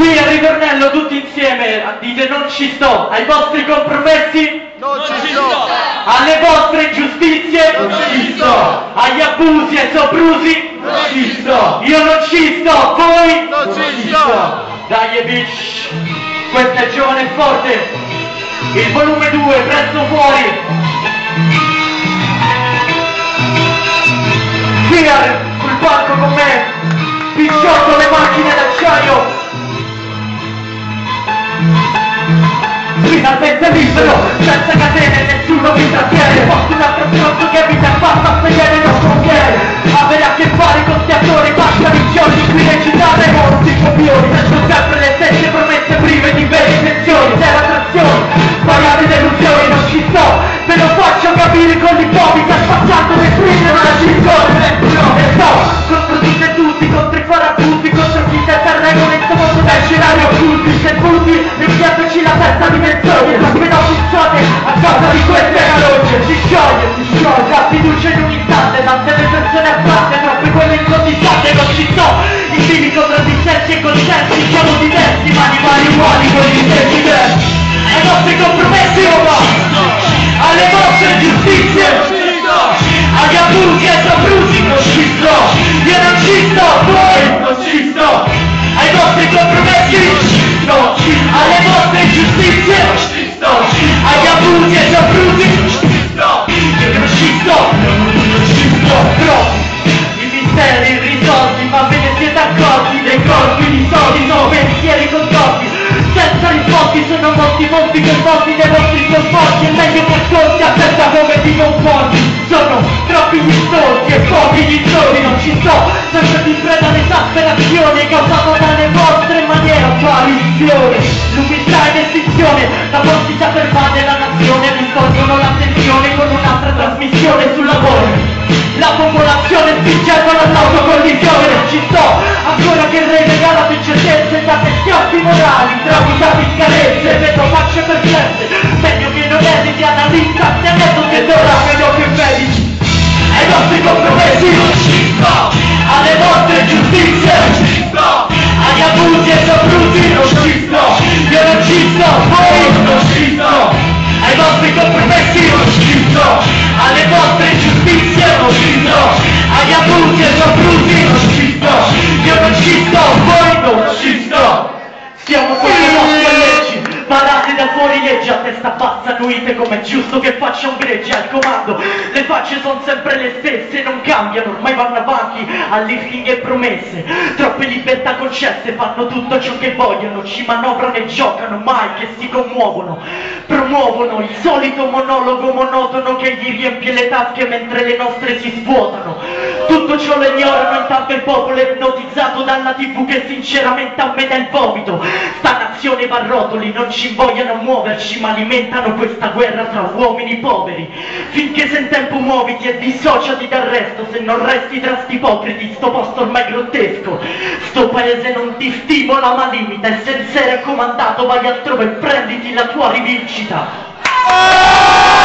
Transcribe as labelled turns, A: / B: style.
A: Qui al ritornello tutti insieme dite non ci sto, ai vostri compromessi,
B: Non ci sto!
A: alle vostre ingiustizie,
B: Non ci sto!
A: agli abusi e soprusi,
B: Non ci sto!
A: io non ci sto, voi
B: Non ci sto!
A: Dai bitch, questa è giovane e forte, il volume 2, presto fuori. Qui sul palco con me, Finalmente libero, senza catene, nessuno mi trattiene. Posso un altro stronzo che mi sta fatta a sedere non conviene. Avere a che fare con sti attori, passano i giorni qui recitare. Molti copioni Sento sempre le stesse promesse prive di vere intenzioni. Zero attrazioni, pagare delusioni, non ci sto. Ve lo faccio capire con l'ipocrita spacciato le stringhe non la circone E sto. Contro tutti e tutti, contro i farabutти Contro chi senza regole sto mondo dai scenari occulti Se butti, rimpiantoci la go. We're talking about each other. I got sempre più in preda all'esasperazione causata dalle vostre maniere apparizione l'umiltà in estinzione la fortità pervade la nazione distolgono l'attenzione con un'altra trasmissione sul lavoro. La popolazione spingendo all'autocollisione ci sto ancora che re regala più certezze date schiaffi morali travisati in carezze vedo facce perfette meglio che non esiti analizza se aneddoti e ora vedo che vedi ai nostri compromessi. Non ci sto abusi e soprusi non ci sto. Io non ci voi non ci ai vostri compromessi non ci alle vostre ingiustizie non ci agli abusi e soprusi non ci sto. Io non ci voi non ci siamo con leggi a testa bassa annuite come è giusto che faccia un gregge al comando. Le facce sono sempre le stesse non cambiano ormai vanno avanti a lifting e promesse. Troppe libertà concesse fanno tutto ciò che vogliono ci manovrano e giocano mai che si commuovono. Promuovono il solito monologo monotono che gli riempie le tasche mentre le nostre si svuotano. Tutto ciò lo ignorano intanto il popolo è ipnotizzato dalla tv che sinceramente a me dà il vomito. Sta nazione va a rotoli non ci vogliono muoverci ma alimentano questa guerra tra uomini poveri. Finché se in tempo muoviti e dissociati dal resto se non resti tra sti ipocriti sto posto ormai grottesco. Sto paese non ti stimola ma limita e se il sere è comandato vai altrove e prenditi la tua rivincita